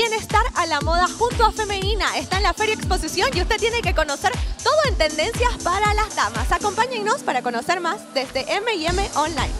estar a la moda junto a Femenina. Está en la Feria Exposición y usted tiene que conocer todo en tendencias para las damas. Acompáñennos para conocer más desde M&M Online.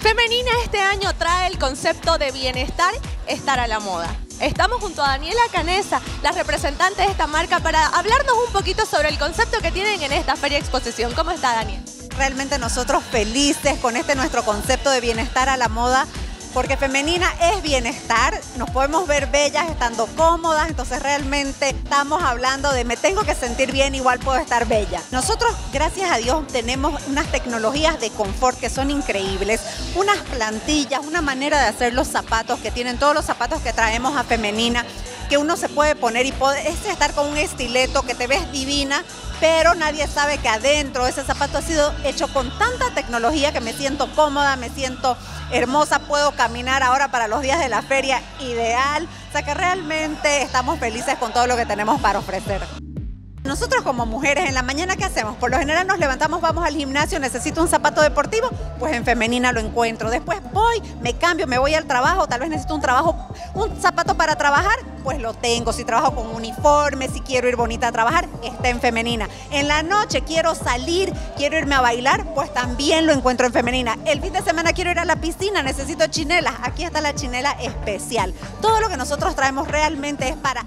Femenina este año trae el concepto de bienestar, estar a la moda. Estamos junto a Daniela Canesa, la representante de esta marca, para hablarnos un poquito sobre el concepto que tienen en esta Feria Exposición. ¿Cómo está, Daniel? Realmente nosotros felices con este nuestro concepto de bienestar a la moda porque femenina es bienestar, nos podemos ver bellas estando cómodas, entonces realmente estamos hablando de me tengo que sentir bien, igual puedo estar bella. Nosotros, gracias a Dios, tenemos unas tecnologías de confort que son increíbles, unas plantillas, una manera de hacer los zapatos que tienen todos los zapatos que traemos a femenina que uno se puede poner y puede estar con un estileto que te ves divina, pero nadie sabe que adentro ese zapato ha sido hecho con tanta tecnología que me siento cómoda, me siento hermosa, puedo caminar ahora para los días de la feria ideal, o sea que realmente estamos felices con todo lo que tenemos para ofrecer. Nosotros como mujeres en la mañana, ¿qué hacemos? Por lo general nos levantamos, vamos al gimnasio, necesito un zapato deportivo, pues en femenina lo encuentro. Después voy, me cambio, me voy al trabajo, tal vez necesito un trabajo, un zapato para trabajar, pues lo tengo. Si trabajo con uniforme, si quiero ir bonita a trabajar, está en femenina. En la noche quiero salir, quiero irme a bailar, pues también lo encuentro en femenina. El fin de semana quiero ir a la piscina, necesito chinelas, aquí está la chinela especial. Todo lo que nosotros traemos realmente es para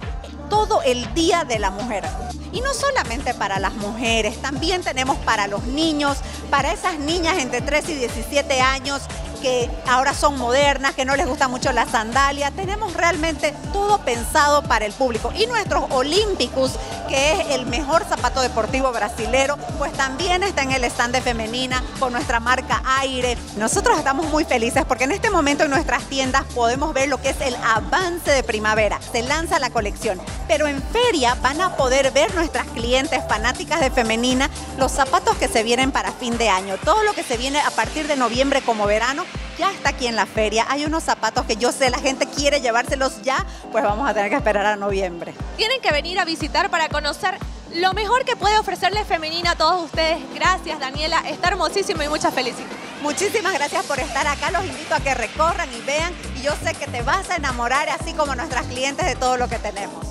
todo el día de la mujer. Y no solamente para las mujeres, también tenemos para los niños, para esas niñas entre 3 y 17 años que ahora son modernas, que no les gusta mucho la sandalia. Tenemos realmente todo pensado para el público. Y nuestros Olímpicos, que es el mejor zapato deportivo brasilero, pues también está en el stand de femenina con nuestra marca Aire. Nosotros estamos muy felices porque en este momento en nuestras tiendas podemos ver lo que es el avance de primavera. Se lanza la colección. Pero en feria van a poder ver nuestras clientes fanáticas de femenina los zapatos que se vienen para fin de año. Todo lo que se viene a partir de noviembre como verano ya está aquí en la feria. Hay unos zapatos que yo sé la gente quiere llevárselos ya, pues vamos a tener que esperar a noviembre. Tienen que venir a visitar para conocer lo mejor que puede ofrecerle femenina a todos ustedes. Gracias, Daniela. Está hermosísimo y muchas felicidades. Muchísimas gracias por estar acá. Los invito a que recorran y vean. Y yo sé que te vas a enamorar, así como nuestras clientes, de todo lo que tenemos.